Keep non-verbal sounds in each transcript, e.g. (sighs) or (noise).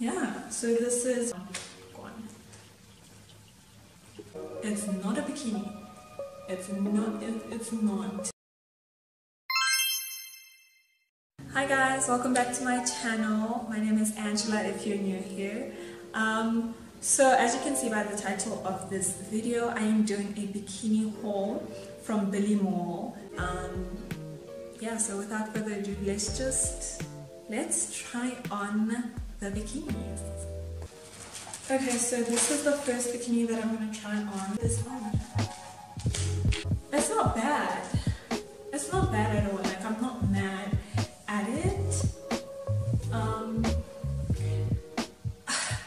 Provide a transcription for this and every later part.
Yeah, so this is one. It's not a bikini. It's not. It, it's not. Hi guys, welcome back to my channel. My name is Angela if you're new here. Um, so as you can see by the title of this video, I am doing a bikini haul from Billy Mall. Um, yeah, so without further ado, let's just, let's try on the bikinis. Okay, so this is the first bikini that I'm gonna try on. This one. It's not bad. It's not bad at all. Like I'm not mad at it. Um,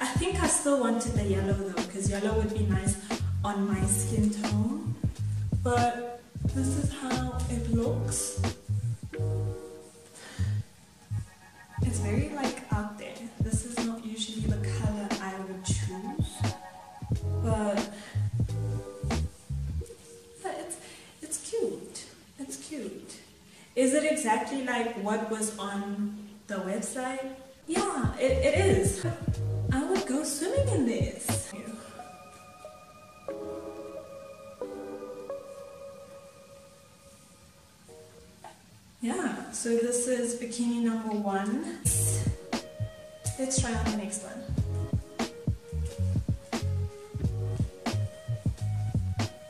I think I still wanted the yellow though, because yellow would be nice on my skin tone. But this is how it looks. It's very like out there. This is not usually the color I would choose, but yeah, it's it's cute. It's cute. Is it exactly like what was on the website? Yeah, it, it is. I would go swimming in this. Yeah, so this is bikini number one. Let's try on the next one.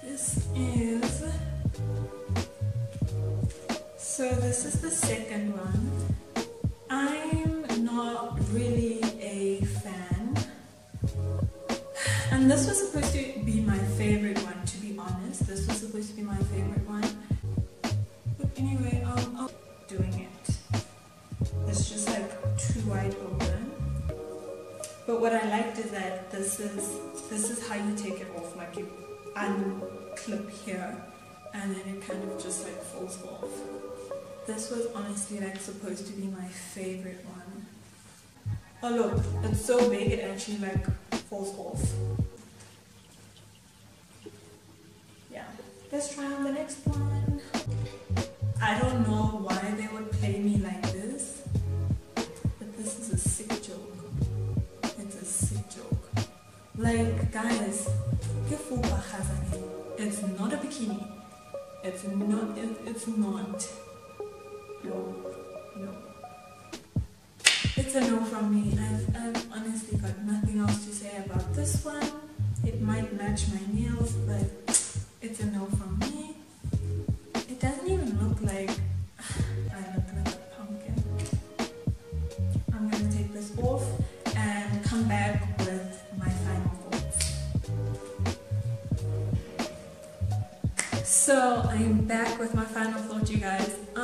This is, so this is the second one. I'm not really a fan. And this was supposed to be my favorite one, to be honest. This was supposed to be my favorite one. But anyway, um. It's just like too wide open. But what I liked is that this is this is how you take it off. Like you unclip here, and then it kind of just like falls off. This was honestly like supposed to be my favorite one. Oh look, it's so big it actually like falls off. Yeah. Let's try on the next one. I don't know Like, guys, it's not a bikini. It's not, it, it's not. No, no. It's a no from me. I've, I've honestly got nothing else to say about this one. It might match my nails, but it's a no from me. It doesn't even look like (sighs) I look like a pumpkin. I'm gonna take this off So I'm back with my final thought, you guys. Um,